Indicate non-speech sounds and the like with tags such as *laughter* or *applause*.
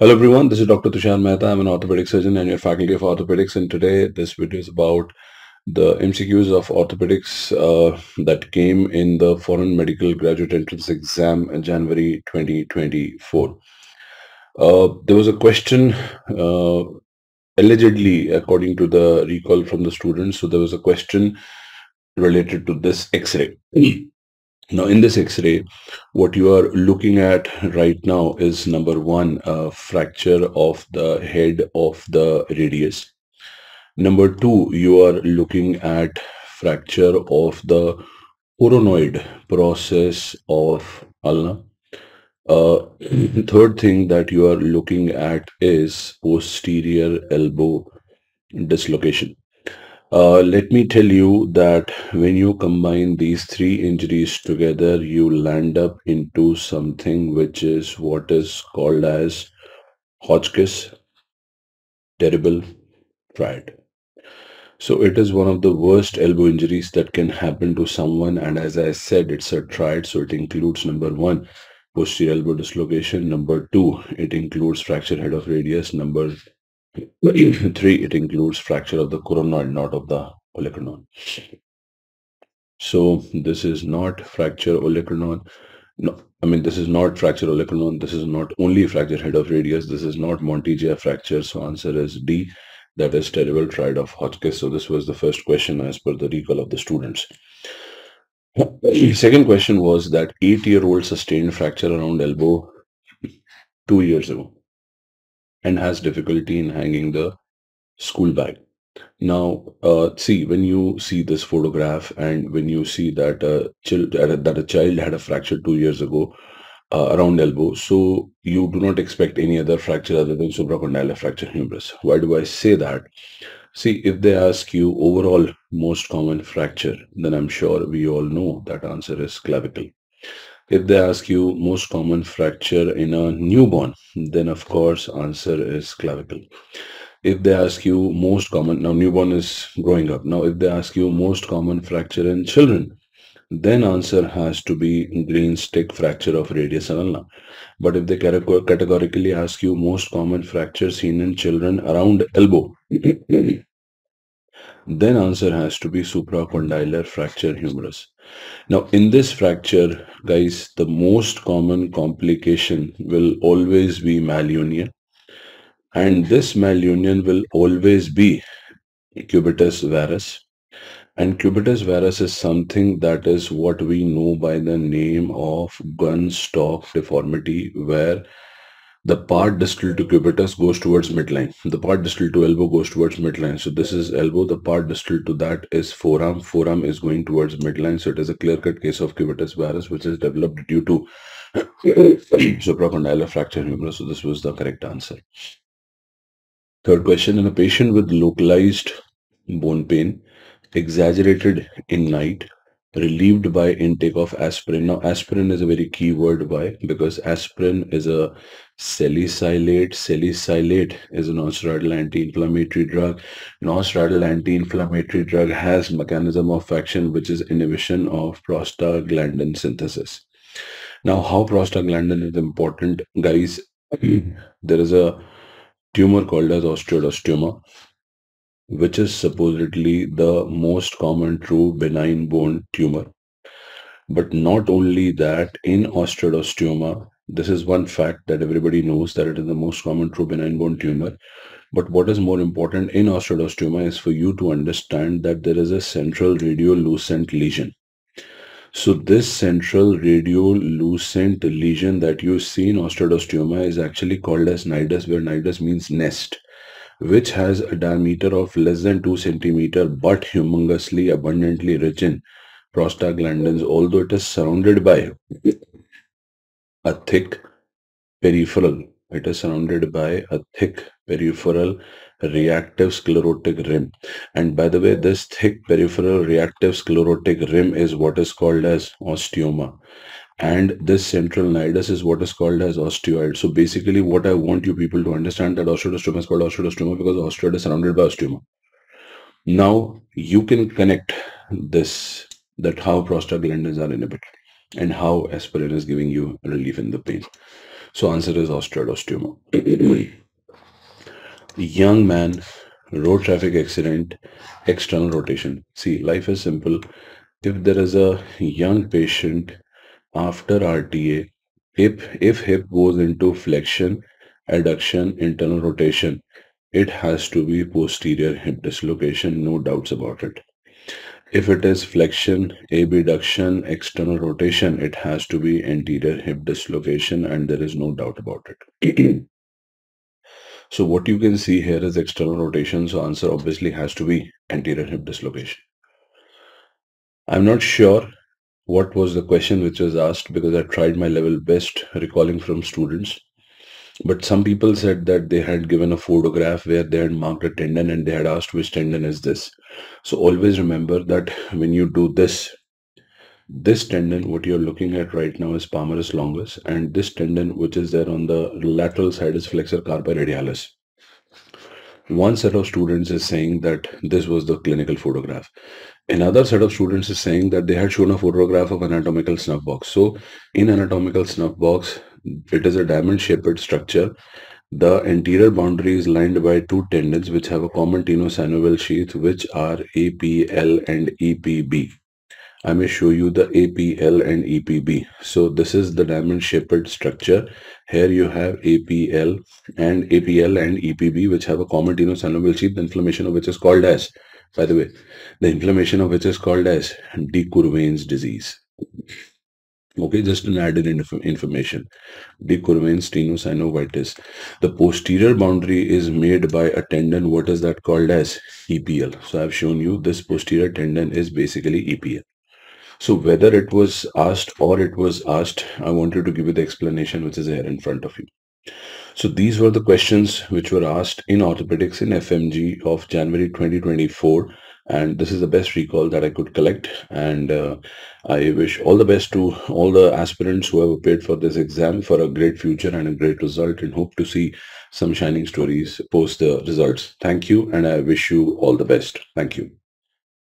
Hello everyone, this is Dr. Tushar Mehta. I'm an orthopedic surgeon and your faculty of orthopedics and today this video is about the MCQs of orthopedics uh, that came in the foreign medical graduate entrance exam in January 2024. Uh, there was a question uh, allegedly according to the recall from the students. So there was a question related to this x-ray. *clears throat* Now in this x-ray, what you are looking at right now is number one, a fracture of the head of the radius. Number two, you are looking at fracture of the coronoid process of ulna. Uh, *clears throat* third thing that you are looking at is posterior elbow dislocation. Uh, let me tell you that when you combine these three injuries together, you land up into something which is what is called as Hotchkiss terrible triad. So it is one of the worst elbow injuries that can happen to someone. And as I said, it's a triad. So it includes number one, posterior elbow dislocation. Number two, it includes fracture head of radius. Number *clears throat* Three, it includes fracture of the coronoid, not of the olecranon. So this is not fracture olecranon. No, I mean, this is not fracture olecranon. This is not only fracture head of radius. This is not Monteggia fracture. So answer is D. That is terrible triad of Hotchkiss. So this was the first question as per the recall of the students. *clears throat* Second question was that eight-year-old sustained fracture around elbow two years ago and has difficulty in hanging the school bag. Now, uh, see, when you see this photograph and when you see that a, child, that a child had a fracture two years ago uh, around elbow, so you do not expect any other fracture other than supracondylar fracture humerus. Why do I say that? See, if they ask you overall most common fracture, then I'm sure we all know that answer is clavicle. If they ask you most common fracture in a newborn, then of course answer is clavicle. If they ask you most common, now newborn is growing up. Now if they ask you most common fracture in children, then answer has to be green stick fracture of radius and ulna. But if they categorically ask you most common fracture seen in children around elbow, then answer has to be supracondylar fracture humerus. Now in this fracture, guys, the most common complication will always be malunion. And this malunion will always be cubitus varus. And cubitus varus is something that is what we know by the name of gun stock deformity, where the part distal to cubitus goes towards midline. The part distal to elbow goes towards midline. So this is elbow. The part distal to that is forearm. Forearm is going towards midline. So it is a clear-cut case of cubitus varus, which is developed due to *coughs* supracondylar fracture humerus. So this was the correct answer. Third question, in a patient with localized bone pain, exaggerated in night, relieved by intake of aspirin. Now, aspirin is a very key word. Why? Because aspirin is a salicylate. Salicylate is a non-steroidal anti-inflammatory drug. Non-steroidal anti-inflammatory drug has mechanism of action which is inhibition of prostaglandin synthesis. Now, how prostaglandin is important, guys? *clears throat* there is a tumor called as osteoid osteoma which is supposedly the most common true benign bone tumor. But not only that, in osteoid osteoma, this is one fact that everybody knows that it is the most common true benign bone tumor. But what is more important in osteoid osteoma is for you to understand that there is a central radiolucent lesion. So this central radiolucent lesion that you see in osteoid osteoma is actually called as nidus, where nidus means nest which has a diameter of less than 2 centimeter but humongously abundantly rich in prostaglandins although it is surrounded by a thick peripheral. It is surrounded by a thick peripheral reactive sclerotic rim. And by the way this thick peripheral reactive sclerotic rim is what is called as osteoma and this central nidus is what is called as osteoid. So basically what I want you people to understand that osteoid osteoma is called osteoid osteoma because osteoid is surrounded by osteoma. Now you can connect this that how prostaglandins are inhibited and how aspirin is giving you relief in the pain. So answer is osteoid osteoma. *clears throat* Young man, road traffic accident, external rotation. See, life is simple. If there is a young patient after RTA, if, if hip goes into flexion, adduction, internal rotation, it has to be posterior hip dislocation, no doubts about it. If it is flexion, abduction, external rotation, it has to be anterior hip dislocation and there is no doubt about it. *clears throat* so what you can see here is external rotation. So answer obviously has to be anterior hip dislocation. I'm not sure what was the question which was asked because I tried my level best recalling from students. But some people said that they had given a photograph where they had marked a tendon and they had asked which tendon is this. So always remember that when you do this, this tendon, what you're looking at right now is palmaris longus and this tendon which is there on the lateral side is flexor carpi radialis. One set of students is saying that this was the clinical photograph. Another set of students is saying that they had shown a photograph of anatomical snuff box. So in anatomical snuff box, it is a diamond-shaped structure. The anterior boundary is lined by two tendons which have a common tenosynovial sheath which are APL and EPB. I may show you the APL and EPB. So this is the diamond shaped structure. Here you have APL and APL and EPB which have a common tenosynovial sheath, the inflammation of which is called as, by the way, the inflammation of which is called as de Quervain's disease. Okay, just an added inf information. De Quervain's tenosynovitis. The posterior boundary is made by a tendon. What is that called as? EPL. So I've shown you this posterior tendon is basically EPL. So whether it was asked or it was asked, I wanted to give you the explanation which is here in front of you. So these were the questions which were asked in orthopedics in FMG of January 2024 and this is the best recall that I could collect and uh, I wish all the best to all the aspirants who have appeared for this exam for a great future and a great result and hope to see some shining stories post the results. Thank you and I wish you all the best. Thank you.